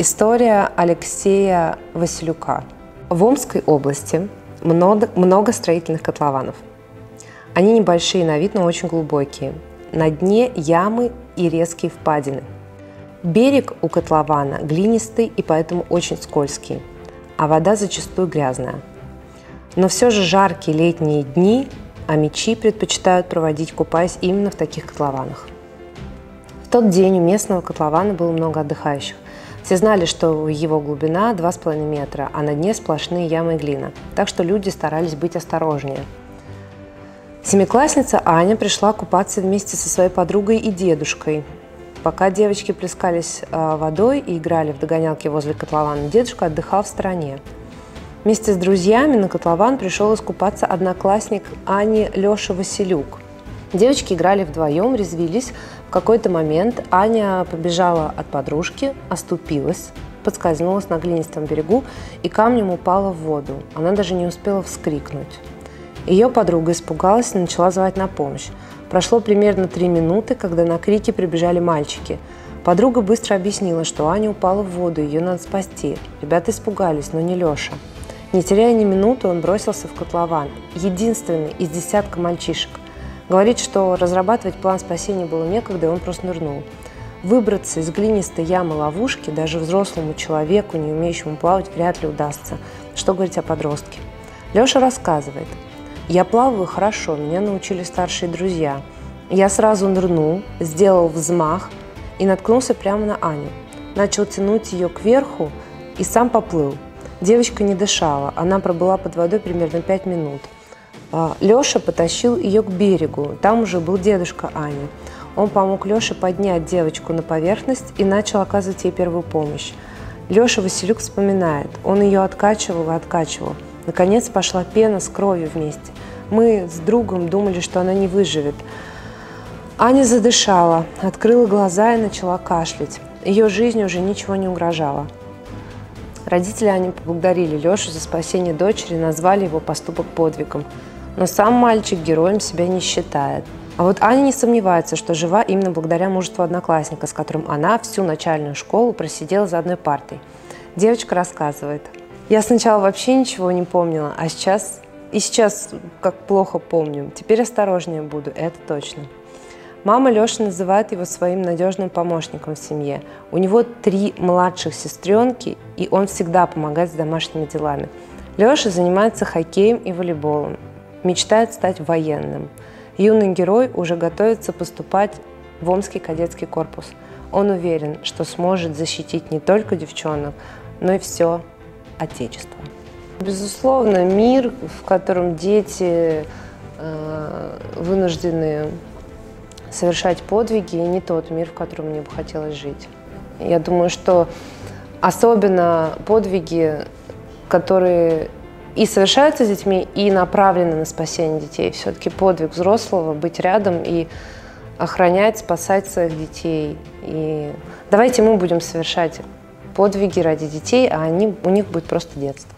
История Алексея Василюка. В Омской области много, много строительных котлованов. Они небольшие на вид, но очень глубокие. На дне ямы и резкие впадины. Берег у котлована глинистый и поэтому очень скользкий, а вода зачастую грязная. Но все же жаркие летние дни а мечи предпочитают проводить, купаясь именно в таких котлованах. В тот день у местного котлована было много отдыхающих. Все знали, что его глубина 2,5 метра, а на дне сплошные ямы и глина, так что люди старались быть осторожнее. Семиклассница Аня пришла купаться вместе со своей подругой и дедушкой. Пока девочки плескались а, водой и играли в догонялки возле котлована, дедушка отдыхал в стороне. Вместе с друзьями на котлован пришел искупаться одноклассник Ани Леша Василюк. Девочки играли вдвоем, резвились, в какой-то момент Аня побежала от подружки, оступилась, подскользнулась на глинистом берегу и камнем упала в воду. Она даже не успела вскрикнуть. Ее подруга испугалась и начала звать на помощь. Прошло примерно три минуты, когда на крики прибежали мальчики. Подруга быстро объяснила, что Аня упала в воду, ее надо спасти. Ребята испугались, но не Леша. Не теряя ни минуты, он бросился в котлован. Единственный из десятка мальчишек – Говорит, что разрабатывать план спасения было некогда, и он просто нырнул. Выбраться из глинистой ямы ловушки даже взрослому человеку, не умеющему плавать, вряд ли удастся. Что говорить о подростке? Леша рассказывает. «Я плаваю хорошо, меня научили старшие друзья. Я сразу нырнул, сделал взмах и наткнулся прямо на Аню. Начал тянуть ее кверху и сам поплыл. Девочка не дышала, она пробыла под водой примерно 5 минут – Леша потащил ее к берегу. Там уже был дедушка Ани. Он помог Леше поднять девочку на поверхность и начал оказывать ей первую помощь. Леша Василюк вспоминает, он ее откачивал и откачивал. Наконец пошла пена с кровью вместе. Мы с другом думали, что она не выживет. Аня задышала, открыла глаза и начала кашлять. Ее жизни уже ничего не угрожало. Родители Ани поблагодарили Лешу за спасение дочери, назвали его поступок подвигом. Но сам мальчик героем себя не считает. А вот Аня не сомневается, что жива именно благодаря мужеству одноклассника, с которым она всю начальную школу просидела за одной партой. Девочка рассказывает. «Я сначала вообще ничего не помнила, а сейчас... И сейчас как плохо помню. Теперь осторожнее буду, это точно». Мама Леши называет его своим надежным помощником в семье. У него три младших сестренки, и он всегда помогает с домашними делами. Леша занимается хоккеем и волейболом мечтает стать военным. Юный герой уже готовится поступать в Омский кадетский корпус. Он уверен, что сможет защитить не только девчонок, но и все Отечество. Безусловно, мир, в котором дети э, вынуждены совершать подвиги, не тот мир, в котором мне бы хотелось жить. Я думаю, что особенно подвиги, которые и совершаются с детьми, и направлены на спасение детей. Все-таки подвиг взрослого быть рядом и охранять, спасать своих детей. И давайте мы будем совершать подвиги ради детей, а они, у них будет просто детство.